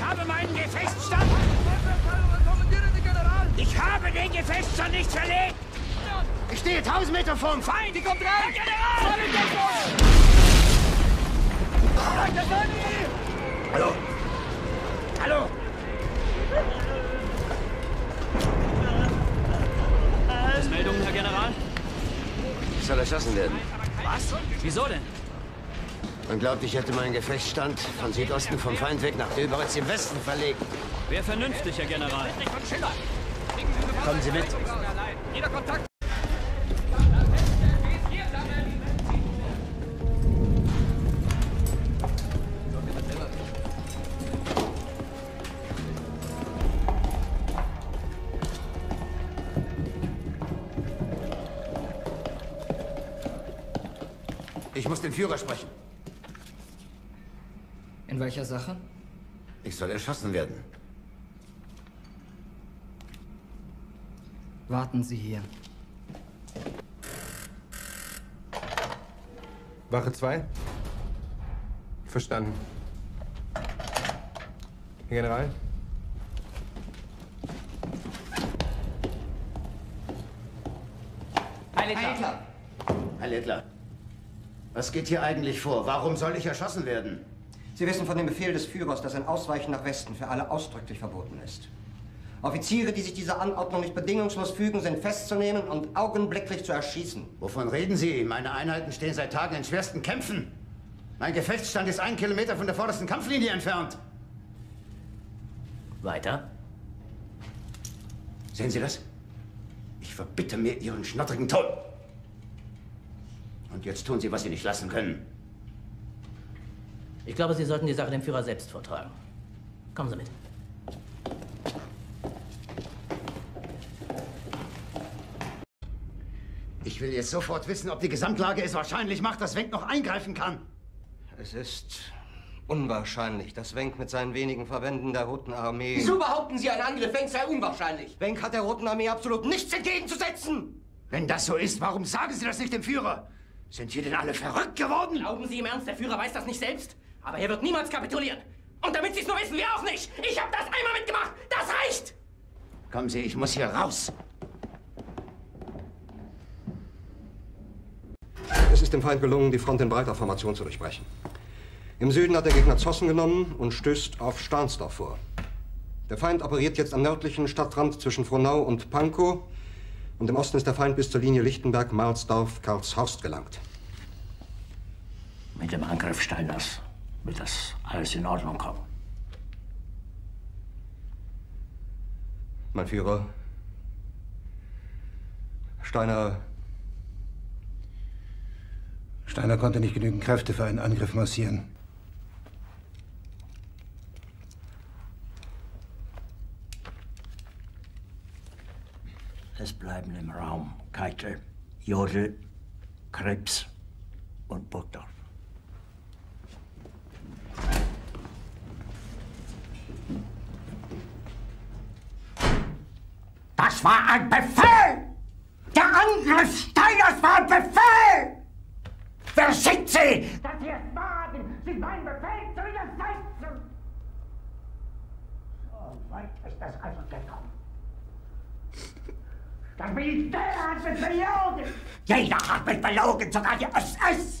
Ich habe meinen Gefechtsstand... Ich habe den Gefechtsstand nicht verlegt! Ich stehe 1000 Meter vorm Feind! Die kommt rein! General! Hallo! Hallo! Was Meldungen, Herr General? Ich soll erschossen werden? Was? Wieso denn? Man glaubt, ich hätte meinen Gefechtsstand von Südosten vom Feind weg nach Döberitz im Westen verlegt. Wer vernünftig, Herr General? Kommen Sie mit. Jeder Kontakt! Ich muss den Führer sprechen. In welcher Sache? Ich soll erschossen werden. Warten Sie hier. Wache 2? Verstanden. Herr General? Heiliger! Herr Littler, was geht hier eigentlich vor? Warum soll ich erschossen werden? Sie wissen von dem Befehl des Führers, dass ein Ausweichen nach Westen für alle ausdrücklich verboten ist. Offiziere, die sich dieser Anordnung nicht bedingungslos fügen, sind festzunehmen und augenblicklich zu erschießen. Wovon reden Sie? Meine Einheiten stehen seit Tagen in schwersten Kämpfen. Mein Gefechtsstand ist einen Kilometer von der vordersten Kampflinie entfernt. Weiter? Sehen Sie das? Ich verbitte mir Ihren schnottrigen Ton. Und jetzt tun Sie, was Sie nicht lassen können. Ich glaube, Sie sollten die Sache dem Führer selbst vortragen. Kommen Sie mit. Ich will jetzt sofort wissen, ob die Gesamtlage es wahrscheinlich macht, dass Wenk noch eingreifen kann. Es ist unwahrscheinlich, dass Wenk mit seinen wenigen Verbänden der Roten Armee... Wieso behaupten Sie, ein Angriff Wenk sei unwahrscheinlich? Wenk hat der Roten Armee absolut nichts entgegenzusetzen! Wenn das so ist, warum sagen Sie das nicht dem Führer? Sind wir denn alle verrückt geworden? Glauben Sie im Ernst, der Führer weiß das nicht selbst? Aber er wird niemals kapitulieren. Und damit Sie es nur wissen, wir auch nicht. Ich habe das einmal mitgemacht. Das reicht. Kommen Sie, ich muss hier raus. Es ist dem Feind gelungen, die Front in breiter Formation zu durchbrechen. Im Süden hat der Gegner Zossen genommen und stößt auf Stahnsdorf vor. Der Feind operiert jetzt am nördlichen Stadtrand zwischen Frohnau und Pankow. Und im Osten ist der Feind bis zur Linie Lichtenberg-Marsdorf-Karlshorst gelangt. Mit dem Angriff Steiners wird das alles in Ordnung kommen. Mein Führer, Steiner Steiner konnte nicht genügend Kräfte für einen Angriff massieren. Es bleiben im Raum Keitel, Jodl, Krebs und Burgdorf. Das war ein Befehl! Der Angriff Steiners war ein Befehl! Wer schickt Sie? Dass Sie es wagen, sich meinen Befehl zu widersetzen! So weit ist es also gekommen. Das Militär hat mich belogen! Jeder hat mich belogen, sogar die SS!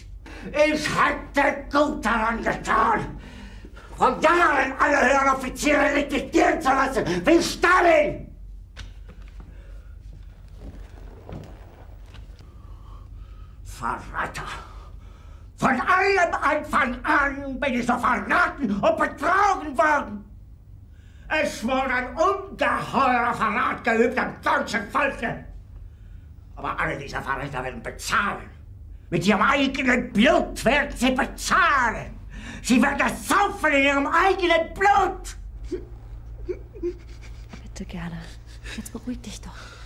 Ich hätte gut daran getan, von Jahren alle höheren Offiziere liquidieren zu lassen, wie Stalin! Verräter! Von allem Anfang an bin ich so verraten und betrogen worden! Es wurde ein ungeheurer Verrat geübt am deutschen Volke! Aber alle diese Verräter werden bezahlen! Mit ihrem eigenen Blut werden sie bezahlen. Sie werden saufen in ihrem eigenen Blut. Bitte gerne. Jetzt beruhig dich doch.